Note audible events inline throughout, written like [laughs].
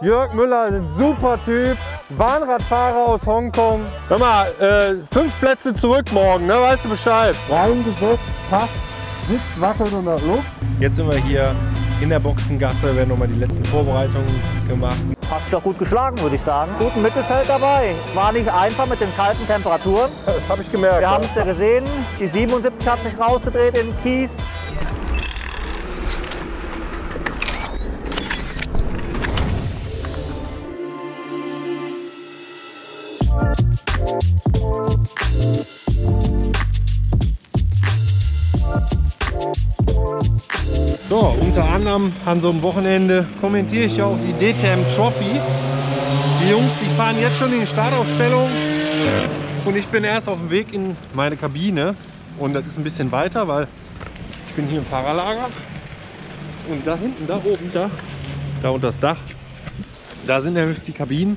Jörg Müller, ein super Typ, Bahnradfahrer aus Hongkong. Hör mal, äh, fünf Plätze zurück morgen, ne? weißt du Bescheid? Reingesetzt, passt, Sitz wackelt unter Luft. Jetzt sind wir hier in der Boxengasse, werden nochmal die letzten Vorbereitungen gemacht. Hast dich auch gut geschlagen, würde ich sagen. Guten Mittelfeld dabei. War nicht einfach mit den kalten Temperaturen. Das habe ich gemerkt. Wir haben es ja gesehen. Die 77 hat sich rausgedreht in Kies. So, unter anderem an so einem Wochenende kommentiere ich ja auch die DTM Trophy. Die Jungs, die fahren jetzt schon in die Startaufstellung und ich bin erst auf dem Weg in meine Kabine und das ist ein bisschen weiter, weil ich bin hier im Fahrerlager und da hinten, da oben, da, da unter das Dach, da sind nämlich die Kabinen.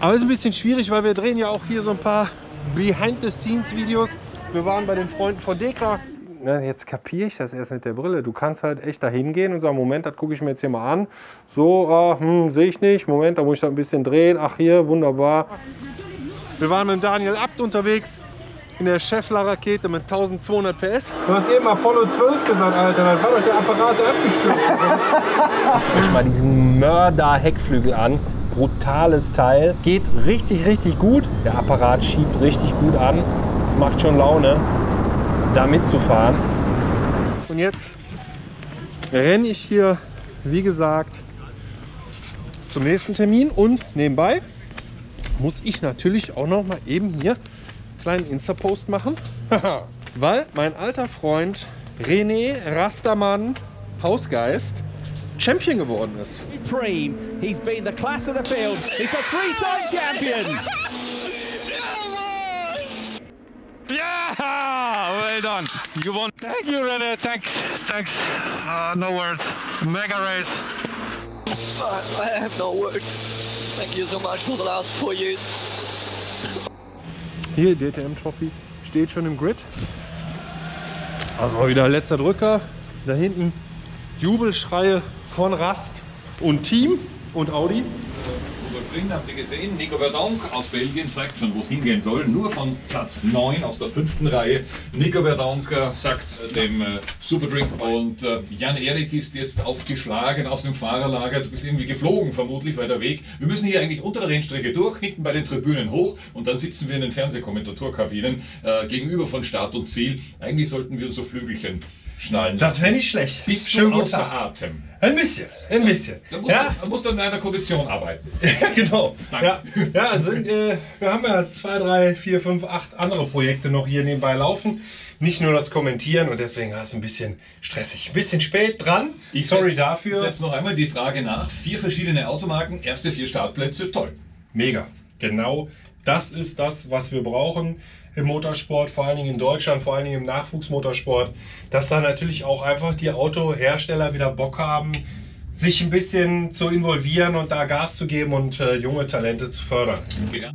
Aber es ist ein bisschen schwierig, weil wir drehen ja auch hier so ein paar Behind-the-Scenes-Videos. Wir waren bei den Freunden von Dekra ne, jetzt kapiere ich das erst mit der Brille. Du kannst halt echt da hingehen und sagen, Moment, das gucke ich mir jetzt hier mal an. So, ah, hm, sehe ich nicht. Moment, da muss ich da ein bisschen drehen. Ach hier, wunderbar. Wir waren mit Daniel Abt unterwegs in der Scheffler-Rakete mit 1200 PS. Du hast eben Apollo 12 gesagt, Alter. Dann war doch der Apparat abgestürzt. [laughs] Guck mal diesen Mörder-Heckflügel an. Brutales Teil. Geht richtig, richtig gut. Der Apparat schiebt richtig gut an. Es macht schon Laune da mitzufahren. Und jetzt renne ich hier, wie gesagt, zum nächsten Termin und nebenbei muss ich natürlich auch noch mal eben hier einen kleinen Insta-Post machen, [laughs] weil mein alter Freund René Rastermann Hausgeist Champion geworden ist. Preem, he's been the class of the field. He's a three-time champion. Yeah! Well done. You won. Thank you, René. Thanks. Thanks. Uh, no words. Mega race. I, I have no words. Thank you so much for the last four years. Hier, DTM Trophy, steht schon im Grid. Also mal wieder letzter Drücker. Da hinten Jubelschreie von Rast und Team und Audi. Rudolf Ring haben Sie gesehen. Nico Verdonk aus Belgien zeigt schon, wo es hingehen soll. Nur von Platz 9 aus der fünften Reihe. Nico Verdonk äh, sagt dem äh, Superdrink und äh, Jan Erik ist jetzt aufgeschlagen aus dem Fahrerlager. Du bist irgendwie geflogen, vermutlich weiter Weg. Wir müssen hier eigentlich unter der Rennstrecke durch, hinten bei den Tribünen hoch und dann sitzen wir in den Fernsehkommentatorkabinen äh, gegenüber von Start und Ziel. Eigentlich sollten wir so Flügelchen schnallen. Das wäre nicht schlecht. Bist Schön du außer. Atem? Ein bisschen, ein bisschen. Da musst, Ja, du, musst du an deiner Kondition arbeiten. [laughs] genau. Danke. Ja, ja sind, äh, wir haben ja zwei, drei, vier, fünf, acht andere Projekte noch hier nebenbei laufen. Nicht nur das Kommentieren und deswegen war es ein bisschen stressig. Ein bisschen spät dran. Sorry setz- dafür. Ich setze noch einmal die Frage nach. Vier verschiedene Automarken, erste vier Startplätze, toll. Mega. Genau das ist das, was wir brauchen im Motorsport, vor allen Dingen in Deutschland, vor allen Dingen im Nachwuchsmotorsport, dass da natürlich auch einfach die Autohersteller wieder Bock haben, sich ein bisschen zu involvieren und da Gas zu geben und äh, junge Talente zu fördern. Wir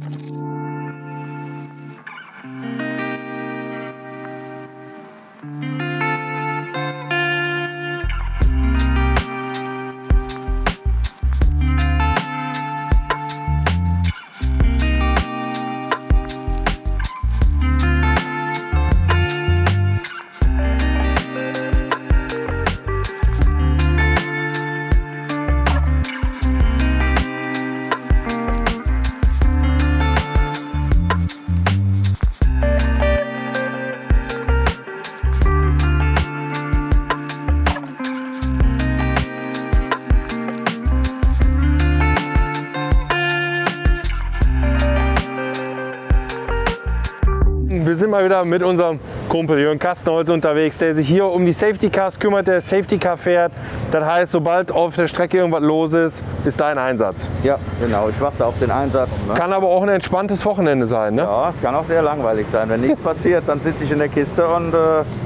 wieder mit unserem Kumpel Jürgen Kastenholz unterwegs, der sich hier um die Safety Cars kümmert, der Safety Car fährt. Das heißt, sobald auf der Strecke irgendwas los ist, ist dein Einsatz. Ja, genau. Ich warte auf den Einsatz. Ne? Kann aber auch ein entspanntes Wochenende sein, ne? Ja, es kann auch sehr langweilig sein. Wenn nichts [laughs] passiert, dann sitze ich in der Kiste und äh,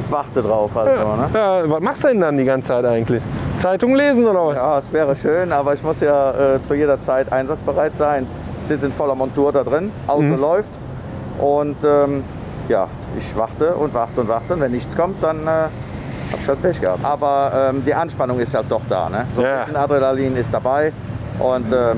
warte drauf. Halt nur, ne? Ja, was machst du denn dann die ganze Zeit eigentlich? Zeitung lesen oder was? Ja, es wäre schön, aber ich muss ja äh, zu jeder Zeit einsatzbereit sein. Ich sitze in voller Montur da drin, Auto Mhm. läuft und ähm, ja, ich warte und warte und warte und wenn nichts kommt, dann äh, habe ich halt Pech gehabt. Aber ähm, die Anspannung ist halt doch da. Ne? So Ja. ein bisschen Adrenalin ist dabei Und äh,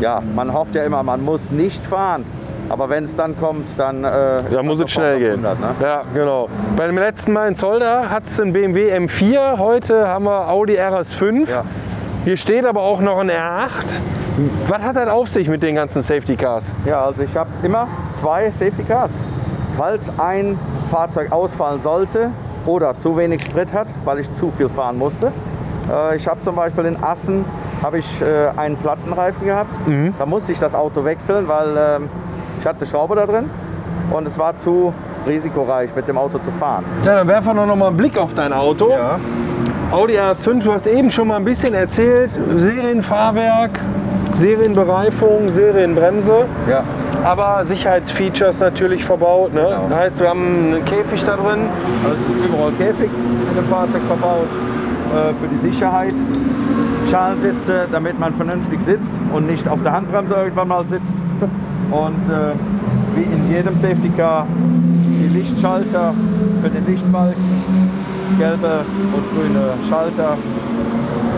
ja, man hofft ja immer, man muss nicht fahren. Aber wenn es dann kommt, dann. Äh, Da muss es schnell gehen. 100, ne? Ja, genau. Beim letzten Mal in Zolder hat es einen BMW M4, heute haben wir Audi RS5. Ja. Hier steht aber auch noch ein R8. Was hat das auf sich mit den ganzen Safety Cars? Ja, also ich habe immer zwei Safety Cars. Falls ein Fahrzeug ausfallen sollte oder zu wenig Sprit hat, weil ich zu viel fahren musste. Äh, ich habe zum Beispiel in Assen habe ich äh, einen Plattenreifen gehabt. Da musste ich das Auto wechseln, weil ähm, ich hatte Schraube da drin und es war zu risikoreich mit dem Auto zu fahren. Ja, dann werfen wir noch mal einen Blick auf dein Auto. Audi RS5, du hast eben schon mal ein bisschen erzählt. Serienfahrwerk, Serienbereifung, Serienbremse. Ja. Aber Sicherheitsfeatures natürlich verbaut. Ne? Genau. Das heißt, wir haben einen Käfig da drin. Also überall Käfig in dem Fahrzeug verbaut äh, für die Sicherheit. Schalensitze, damit man vernünftig sitzt und nicht auf der Handbremse irgendwann mal sitzt. Und äh, wie in jedem Safety Car die Lichtschalter für den Lichtbalken, gelbe und grüne Schalter.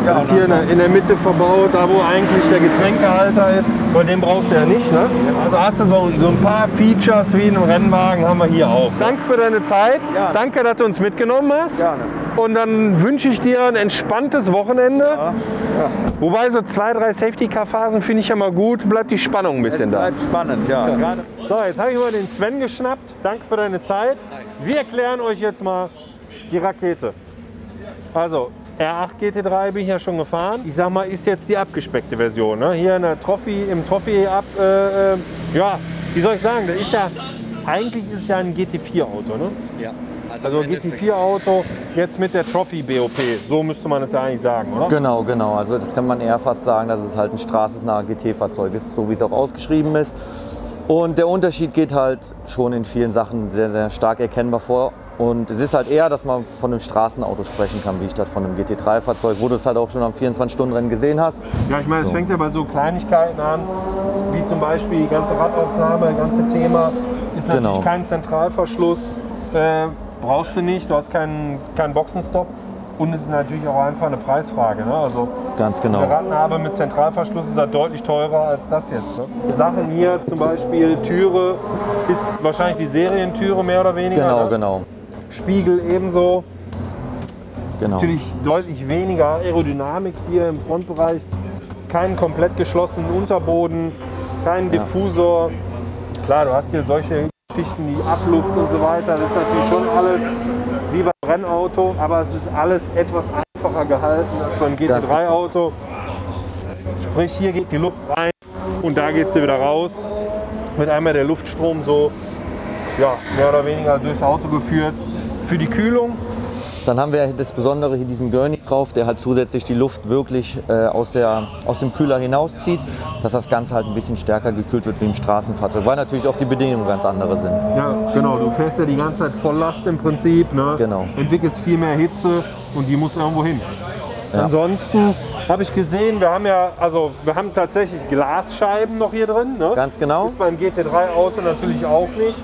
Ja, Das ist hier in der, in der Mitte verbaut, da wo eigentlich der Getränkehalter ist. Aber den brauchst du ja nicht. Ne? Also hast du so, so ein paar Features wie in einem Rennwagen haben wir hier auch. Danke für deine Zeit. Ja. Danke, dass du uns mitgenommen hast. Gerne. Und dann wünsche ich dir ein entspanntes Wochenende. Ja. Wobei so zwei, drei Safety-Car-Phasen finde ich ja mal gut. Bleibt die Spannung ein bisschen da. bleibt spannend, ja. Gerade So, jetzt habe ich mal den Sven geschnappt. Danke für deine Zeit. Wir erklären euch jetzt mal die Rakete. Also, R8 GT3 bin ich ja schon gefahren. Ich sag mal, ist jetzt die abgespeckte Version. Ne? Hier in der Trophy, im Trophy ab. Äh, äh, ja, wie soll ich sagen? Das ist ja, eigentlich ist es ja ein GT4-Auto. Ne? Ja. Also ein GT4-Auto jetzt mit der Trophy BOP. So müsste man es ja eigentlich sagen, oder? Genau, genau. Also das kann man eher fast sagen, dass es halt ein straßennaher GT-Fahrzeug ist, so wie es auch ausgeschrieben ist. Und der Unterschied geht halt schon in vielen Sachen sehr, sehr stark erkennbar vor. Und es ist halt eher, dass man von einem Straßenauto sprechen kann, wie statt von einem GT3-Fahrzeug, wo du es halt auch schon am 24-Stunden-Rennen gesehen hast. Ja, ich meine, es So. fängt ja bei so Kleinigkeiten an, wie zum Beispiel die ganze Radaufnahme, das ganze Thema. Ist natürlich Genau. kein Zentralverschluss, äh, brauchst du nicht, du hast keinen, keinen Boxenstopp. Und es ist natürlich auch einfach eine Preisfrage. Ne? Also Ganz genau. eine Radnabe mit Zentralverschluss ist halt deutlich teurer als das jetzt. Ne? Sachen hier zum Beispiel, Türe ist wahrscheinlich die Serientüre mehr oder weniger. Genau, ne? genau, Spiegel ebenso. genau. Natürlich deutlich weniger Aerodynamik hier im Frontbereich. Keinen komplett geschlossenen Unterboden, keinen Ja. Diffusor. Klar, du hast hier solche Geschichten wie Abluft und so weiter. Das ist natürlich schon alles wie beim Rennauto, aber es ist alles etwas einfacher gehalten als beim Ganz GT3-Auto. Sprich, hier geht die Luft rein und da geht sie wieder raus. Mit einmal der Luftstrom so ja, mehr oder weniger durchs Auto geführt. Für die Kühlung Dann haben wir das Besondere hier diesen Gurney drauf, der halt zusätzlich die Luft wirklich äh, aus, der, aus dem Kühler hinauszieht, dass das Ganze halt ein bisschen stärker gekühlt wird wie im Straßenfahrzeug, weil natürlich auch die Bedingungen ganz andere sind. Ja, genau. Du fährst ja die ganze Zeit Volllast im Prinzip. Ne? Genau. Entwickelst viel mehr Hitze und die muss irgendwo hin. Ja. Ansonsten habe ich gesehen, wir haben ja, also wir haben tatsächlich Glasscheiben noch hier drin. Ne? Ganz genau. Ist beim GT3-Auto natürlich auch nicht.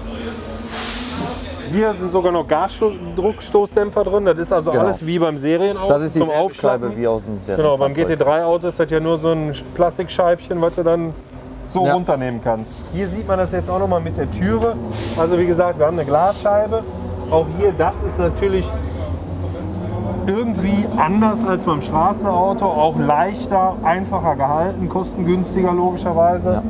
Hier sind sogar noch Gasdruckstoßdämpfer drin. Das ist also Genau. alles wie beim Serienauto Das ist die zum wie aus dem Genau, beim Serienfahrzeug. GT3-Auto ist das ja nur so ein Plastikscheibchen, was du dann so Ja. runternehmen kannst. Hier sieht man das jetzt auch noch mal mit der Türe. Also wie gesagt, wir haben eine Glasscheibe. Auch hier, das ist natürlich irgendwie anders als beim Straßenauto. Auch leichter, einfacher gehalten, kostengünstiger logischerweise. Ja.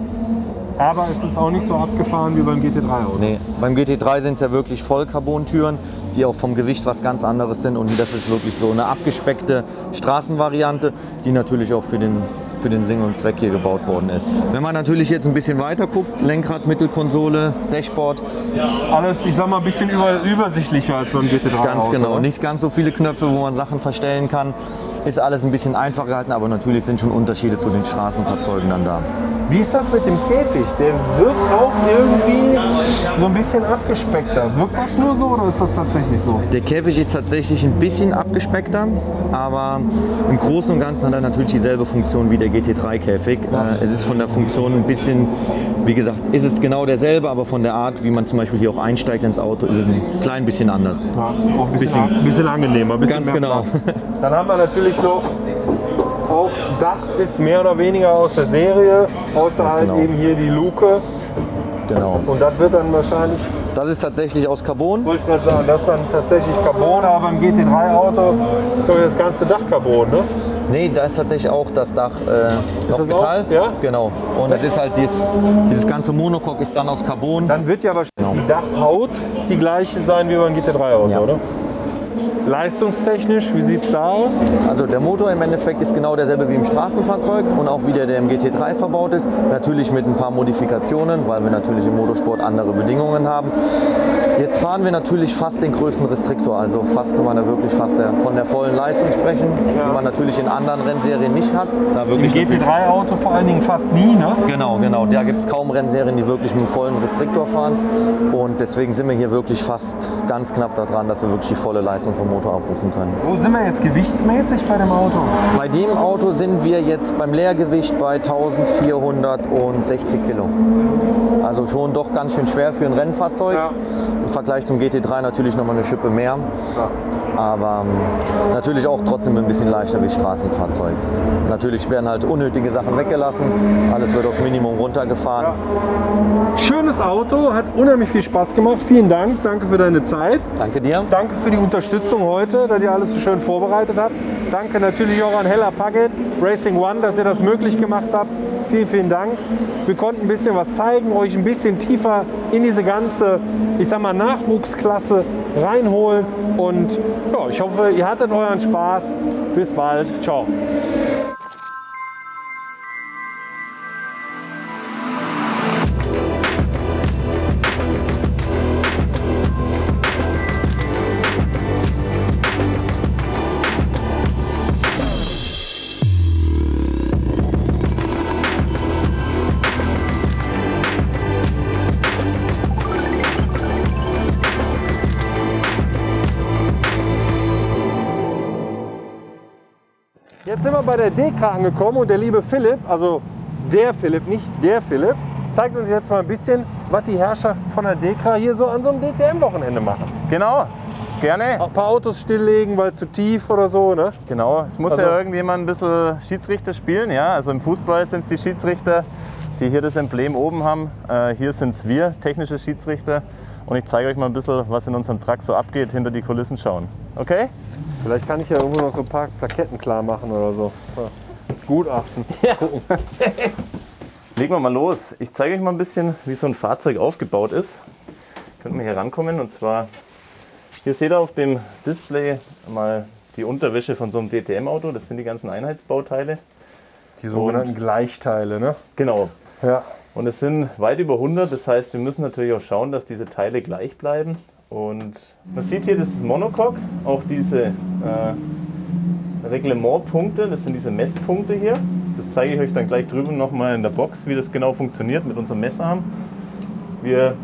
Aber es ist auch nicht so abgefahren wie beim GT3-Auto. Nee, beim GT3 sind es ja wirklich Vollcarbontüren, die auch vom Gewicht was ganz anderes sind. Und das ist wirklich so eine abgespeckte Straßenvariante, die natürlich auch für den, für den Sinn und Zweck hier gebaut worden ist. Wenn man natürlich jetzt ein bisschen weiter guckt, Lenkrad, Mittelkonsole, Dashboard, Alles, ich sag mal, ein bisschen über, übersichtlicher als beim GT3-Auto. ganz genau. ne? Nicht ganz so viele Knöpfe, wo man Sachen verstellen kann. Ist alles ein bisschen einfacher gehalten, aber natürlich sind schon Unterschiede zu den Straßenfahrzeugen dann da. Wie ist das mit dem Käfig? Der wirkt auch irgendwie so ein bisschen abgespeckter. Wirkt das nur so oder ist das tatsächlich so? Der Käfig ist tatsächlich ein bisschen abgespeckter, aber im Großen und Ganzen hat er natürlich dieselbe Funktion wie der GT3-Käfig. Äh, es ist von der Funktion ein bisschen, wie gesagt, ist es genau derselbe, aber von der Art, wie man zum Beispiel hier auch einsteigt ins Auto, ist es ein klein bisschen anders. Ja, auch ein bisschen, Bisschen- bisschen angenehmer. Bisschen Ganz genau. Platz. [laughs] Dann haben wir natürlich noch auch Dach ist mehr oder weniger aus der Serie, außer halt genau. eben hier die Luke. Genau. Und das wird dann wahrscheinlich, Das ist tatsächlich aus Carbon. wollte ich gerade sagen, das ist dann tatsächlich Carbon, aber beim GT3-Auto ist das ganze Dach Carbon, ne? Nee, da ist tatsächlich auch das Dach äh, noch das auch? Metall. Ja? Genau. Und es ist halt dieses, dieses ganze Monocoque ist dann aus Carbon. Dann wird ja wahrscheinlich die Dachhaut die gleiche sein wie beim GT3-Auto, Ja. oder? Leistungstechnisch, wie sieht es da aus? Also der Motor im Endeffekt ist genau derselbe wie im Straßenfahrzeug und auch wie der, der im GT3 verbaut ist. Natürlich mit ein paar Modifikationen, weil wir natürlich im Motorsport andere Bedingungen haben. Jetzt fahren wir natürlich fast den größten Restriktor, also fast kann man da wirklich fast der, von der vollen Leistung sprechen, die man natürlich in anderen Rennserien nicht hat. Da Im wirklich natürlich- GT3-Auto vor allen Dingen fast nie, ne? Genau, genau. Da gibt es kaum Rennserien, die wirklich mit einem vollen Restriktor fahren. Und deswegen sind wir hier wirklich fast ganz knapp daran, dass wir wirklich die volle Leistung vom Motor abrufen können. Wo sind wir jetzt gewichtsmäßig bei dem Auto? Bei dem Auto sind wir jetzt beim Leergewicht bei 1460 Kilo. Also schon doch ganz schön schwer für ein Rennfahrzeug. Im Vergleich zum GT3 natürlich nochmal eine Schippe mehr. Aber ähm, natürlich auch trotzdem ein bisschen leichter wie Straßenfahrzeug. Natürlich werden halt unnötige Sachen weggelassen. Alles wird aufs Minimum runtergefahren. Schönes Auto, hat unheimlich viel Spaß gemacht. Vielen Dank, danke für deine Zeit. Danke dir. Danke für die Unterstützung heute, dass ihr alles so schön vorbereitet habt. Danke natürlich auch an Hella Packet, Racing One, dass ihr das möglich gemacht habt. Vielen, vielen Dank. Wir konnten ein bisschen was zeigen, euch ein bisschen tiefer in diese ganze, ich sag mal, Nachwuchsklasse reinholen. Und ja, ich hoffe, ihr hattet euren Spaß. Bis bald. Ciao. Jetzt sind wir bei der Dekra angekommen und der liebe Philipp, also der Philipp, nicht der Philipp, zeigt uns jetzt mal ein bisschen, was die Herrschaft von der Dekra hier so an so einem DTM-Wochenende machen. Genau, gerne. Ein paar Autos stilllegen, weil zu tief oder so, ne? Genau, es muss Also- ja irgendjemand ein bisschen Schiedsrichter spielen. Ja? Also im Fußball sind es die Schiedsrichter, die hier das Emblem oben haben. Äh, hier sind es wir, technische Schiedsrichter. Und ich zeige euch mal ein bisschen, was in unserem Truck so abgeht, hinter die Kulissen schauen. Okay? Vielleicht kann ich ja irgendwo noch so ein paar Plaketten klar machen oder so. Ja. Gutachten. [laughs] Gucken. Legen wir mal los. Ich zeige euch mal ein bisschen, wie so ein Fahrzeug aufgebaut ist. Könnt ihr hier rankommen und zwar, hier seht ihr auf dem Display mal die Unterwäsche von so einem DTM-Auto. Das sind die ganzen Einheitsbauteile. Die sogenannten Gleichteile, ne? Genau. Ja. Und es sind weit über 100, das heißt, wir müssen natürlich auch schauen, dass diese Teile gleich bleiben. Und man sieht hier das Monocoque, auch diese äh, Reglementpunkte, das sind diese Messpunkte hier. Das zeige ich euch dann gleich drüben nochmal in der Box, wie das genau funktioniert mit unserem Messarm. Wir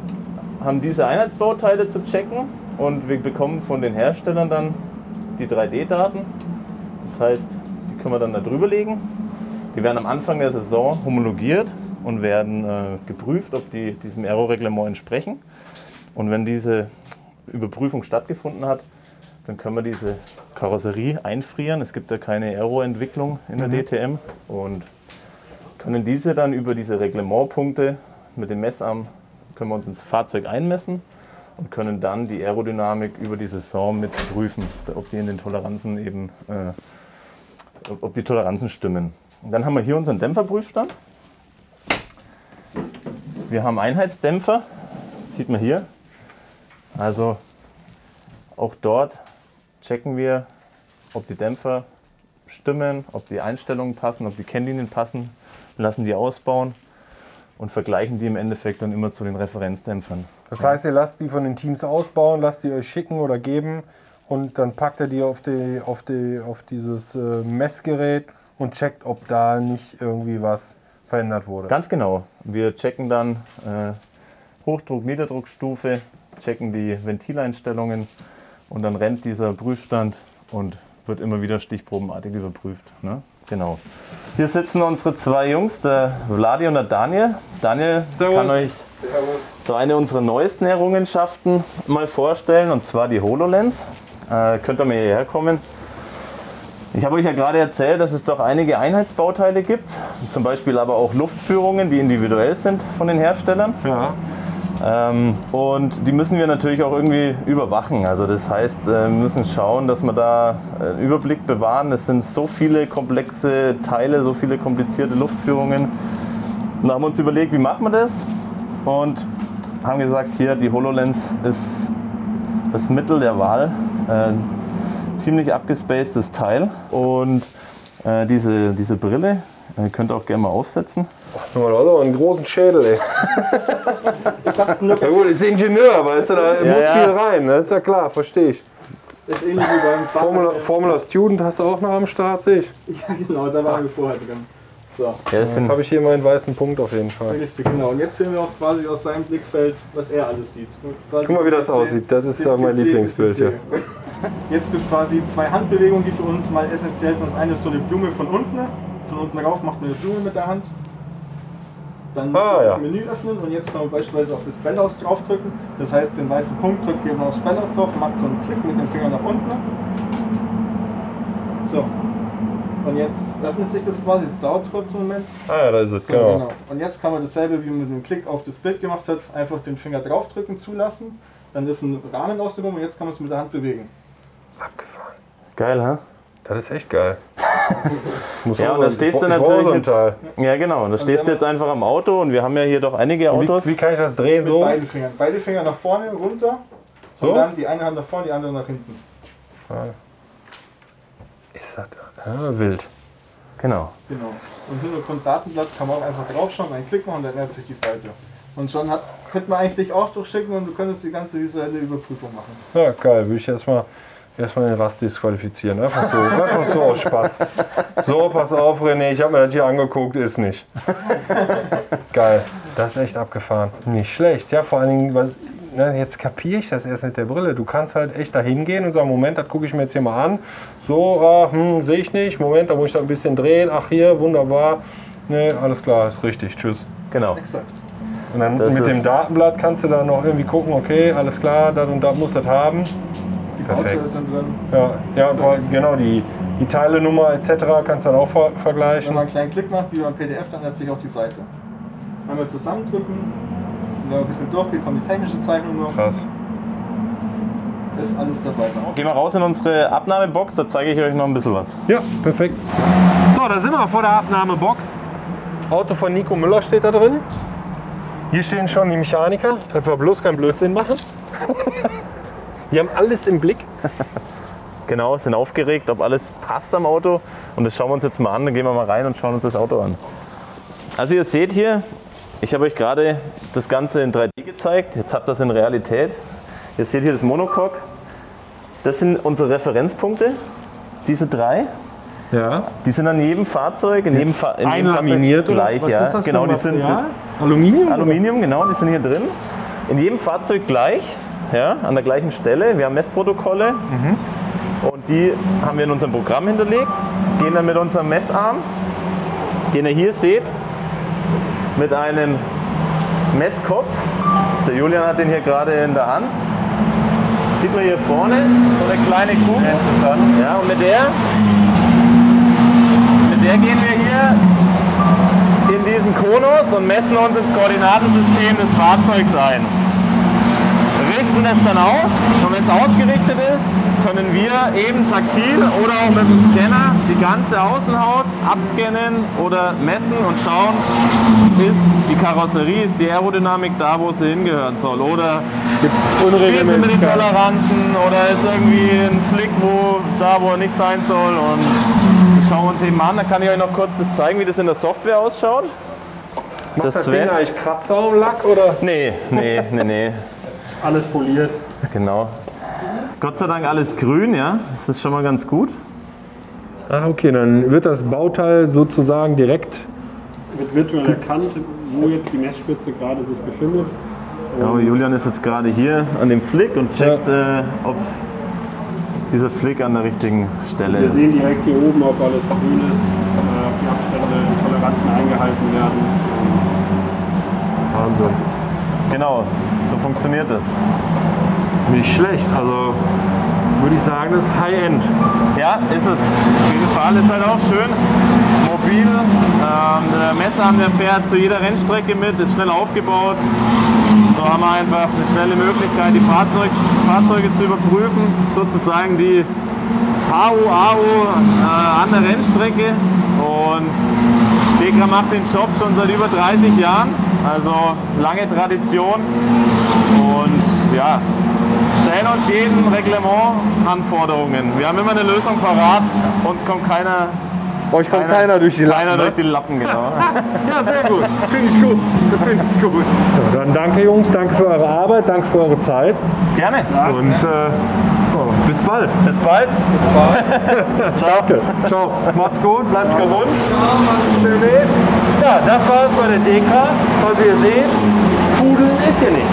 haben diese Einheitsbauteile zu checken und wir bekommen von den Herstellern dann die 3D-Daten. Das heißt, die können wir dann da drüber legen. Die werden am Anfang der Saison homologiert und werden äh, geprüft, ob die diesem Aero-Reglement entsprechen. Und wenn diese Überprüfung stattgefunden hat, dann können wir diese Karosserie einfrieren. Es gibt ja keine Aero-Entwicklung in der Mhm. DTM und können diese dann über diese Reglementpunkte mit dem Messarm können wir uns ins Fahrzeug einmessen und können dann die Aerodynamik über die Saison mit prüfen, ob die in den Toleranzen eben, äh, ob- die Toleranzen stimmen. Und dann haben wir hier unseren Dämpferprüfstand. Wir haben Einheitsdämpfer, das sieht man hier. Also auch dort checken wir, ob die Dämpfer stimmen, ob die Einstellungen passen, ob die Kennlinien passen, lassen die ausbauen und vergleichen die im Endeffekt dann immer zu den Referenzdämpfern. Das heißt, ihr lasst die von den Teams ausbauen, lasst die euch schicken oder geben und dann packt ihr die auf, die, auf, die, auf dieses äh, Messgerät und checkt, ob da nicht irgendwie was verändert wurde. Ganz genau. Wir checken dann äh, Hochdruck, Niederdruckstufe, checken die Ventileinstellungen und dann rennt dieser Prüfstand und wird immer wieder stichprobenartig überprüft. Ne? Genau. Hier sitzen unsere zwei Jungs, der Vladi und der Daniel. Daniel kann euch so eine unserer neuesten Errungenschaften mal vorstellen, und zwar die HoloLens. Äh, könnt ihr mal hierher kommen. Ich habe euch ja gerade erzählt, dass es doch einige Einheitsbauteile gibt, zum Beispiel aber auch Luftführungen, die individuell sind von den Herstellern. Ja. Ähm, und die müssen wir natürlich auch irgendwie überwachen. Also das heißt, äh, wir müssen schauen, dass wir da äh, einen Überblick bewahren. Es sind so viele komplexe Teile, so viele komplizierte Luftführungen. Und haben uns überlegt, wie machen wir das? Und haben gesagt, hier die HoloLens ist das Mittel der Wahl. Äh, ziemlich abgespacedes Teil. Und äh, diese, diese Brille, äh, könnt ihr auch gerne mal aufsetzen. Du hast aber einen großen Schädel, ey. [laughs] ja gut, ist Ingenieur, weißt du, da Ja, muss ja. viel rein, das ist ja klar, verstehe ich. Ist ähnlich wie beim Formula, Formula Student hast du auch noch am Start, sehe ich. [laughs] Ja, genau, da waren wir vorher drin. So. Ja, das Jetzt habe ich hier meinen weißen Punkt auf jeden Fall. Richtig, genau. Und jetzt sehen wir auch quasi aus seinem Blickfeld, was er alles sieht. Quasi Guck mal, wie das PC aussieht. Das ist ja mein PC, Lieblingsbild PC. hier. [laughs] Jetzt gibt es quasi zwei Handbewegungen, die für uns mal essentiell sind. Das eine ist so eine Blume von unten. Von unten rauf macht man eine Blume mit der Hand. Dann muss Ah, das ja. Menü öffnen und jetzt kann man beispielsweise auf das Bellhaus draufdrücken. Das heißt, den weißen Punkt drückt man aufs Bellhaus drauf macht so einen Klick mit dem Finger nach unten. So. Und jetzt öffnet sich das quasi. Jetzt dauert es kurz einen Moment. Ah ja, da ist es, So, genau. genau. Und jetzt kann man dasselbe wie mit einem Klick auf das Bild gemacht hat, einfach den Finger draufdrücken, zulassen. Dann ist ein Rahmen aus dem Rum und jetzt kann man es mit der Hand bewegen. Abgefahren. geil, hä? Das ist echt geil. Muss Ja, und da stehst du natürlich jetzt. Ja, genau. Und da stehst du jetzt einfach am Auto und wir haben ja hier doch einige Autos. Wie, wie kann ich das drehen Mit so? beiden Fingern. Beide Finger nach vorne, runter. So? Und dann die eine Hand nach vorne, die andere nach hinten. Ist das ja, wild. Genau. Genau. Und Hintergrund Datenblatt kann man auch einfach draufschauen, einen Klick machen und dann ändert sich die Seite. Und schon hat, könnte man eigentlich auch durchschicken und du könntest die ganze visuelle Überprüfung machen. Ja, geil. Würde ich erstmal erstmal den Rast disqualifizieren. Einfach so, einfach so aus Spaß. So, pass auf, René, ich habe mir das hier angeguckt, ist nicht. Geil. Das ist echt abgefahren. Nicht schlecht. Ja, vor allen Dingen, was, ne, jetzt kapiere ich das erst mit der Brille. Du kannst halt echt da hingehen und sagen, Moment, das gucke ich mir jetzt hier mal an. So, ah, hm, sehe ich nicht. Moment, da muss ich da ein bisschen drehen. Ach, hier, wunderbar. Ne, alles klar, ist richtig. Tschüss. Genau. Exakt. Und dann Das mit dem Datenblatt kannst du dann noch irgendwie gucken, okay, alles klar, das und das muss das haben. Perfekt. Ist dann drin. Ja, ja allem, genau, die, die Teilenummer etc. kannst du dann auch ver Wenn vergleichen. man einen kleinen Klick macht, wie beim PDF, dann ändert sich auch die Seite. Einmal zusammendrücken, wenn man ein bisschen durchgeht, kommt die technische Zeichnung noch. Krass. Ist alles dabei. Gehen wir raus in unsere Abnahmebox, da zeige ich euch noch ein bisschen was. Ja, perfekt. So, da sind wir vor der Abnahmebox. Auto von Nico Müller steht da drin. Hier stehen schon die Mechaniker, dass wir bloß keinen Blödsinn machen. [laughs] Die haben alles im Blick. [laughs] Genau, sind aufgeregt, ob alles passt am Auto. Und das schauen wir uns jetzt mal an. Dann gehen wir mal rein und schauen uns das Auto an. Also ihr seht hier, ich habe euch gerade das Ganze in 3D gezeigt. Jetzt habt ihr das in Realität. Ihr seht hier das Monocoque. Das sind unsere Referenzpunkte, diese drei. Ja. Die sind an jedem Fahrzeug, in jedem, Fa in jedem Fahrzeug oder gleich. was ja. ist das für genau, die sind? Aluminium? Aluminium, genau, die sind hier drin. In jedem Fahrzeug gleich, ja, an der gleichen Stelle. Wir haben Messprotokolle und die haben wir in unserem Programm hinterlegt. Gehen dann mit unserem Messarm, den ihr hier seht, mit einem Messkopf. Der Julian hat den hier gerade in der Hand. Sieht man hier vorne so eine kleine Kugel. Ja, und mit der, mit der gehen wir hier in diesen Konus und messen uns ins Koordinatensystem des Fahrzeugs ein. Richten es dann aus und wenn es ausgerichtet ist, können wir eben taktil oder auch mit dem Scanner die ganze Außenhaut abscannen oder messen und schauen, ist die Karosserie, ist die Aerodynamik da, wo sie hingehören soll. Oder spielen sie mit den Toleranzen oder ist irgendwie ein Flick wo, da, wo er nicht sein soll. Und das schauen wir uns eben an. Dann kann ich euch noch kurz das zeigen, wie das in der Software ausschaut. Macht das, Das Ding eigentlich Kratzer am Lack oder? Nee, nee, nee, nee. Alles poliert. Genau. Gott sei Dank alles grün, ja. Das ist schon mal ganz gut. Ah, okay, dann wird das Bauteil sozusagen direkt. Wird virtuell erkannt, wo jetzt die Messspitze gerade sich befindet. Ja, Julian ist jetzt gerade hier an dem Flick und checkt, äh, ob dieser Flick an der richtigen Stelle Wir ist. sehen direkt hier oben, ob alles grün ist, äh, ob die Abstände, Toleranzen eingehalten werden. Würde ich sagen, das ist High-End. Ja, ist es. Auf jeden Fall ist halt auch schön. Mobil. Ähm, der Messarm, der fährt zu jeder Rennstrecke mit, ist schnell aufgebaut. So haben wir einfach eine schnelle Möglichkeit, die Fahrzeug, Fahrzeuge zu überprüfen. Sozusagen die HU, AU äh, an der Rennstrecke. Und Dekra macht den Job schon seit über 30 Jahren. Also lange Tradition. Und ja, stellen uns jedem Reglement Anforderungen. Wir haben immer eine Lösung parat. Uns kommt keiner. Euch kommt keiner durch die Lappen, Keiner ne? durch die Lappen, genau. [laughs] Ja, sehr gut. Finde ich gut. Finde ich gut. Ja, dann danke Jungs, danke für eure Arbeit, danke für eure Zeit. Gerne. Und äh, oh, bis bald. Bis bald. Bis bald. [laughs] Ciao. Ciao. Macht's gut, bleibt gesund. Demnächst. Ja, das war es bei der DK. Was ihr seht, Fudeln ist hier nicht.